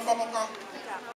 Senegal.